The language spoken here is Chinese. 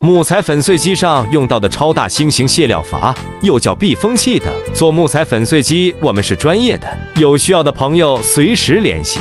木材粉碎机上用到的超大新型卸料阀，又叫避风器的。做木材粉碎机，我们是专业的，有需要的朋友随时联系。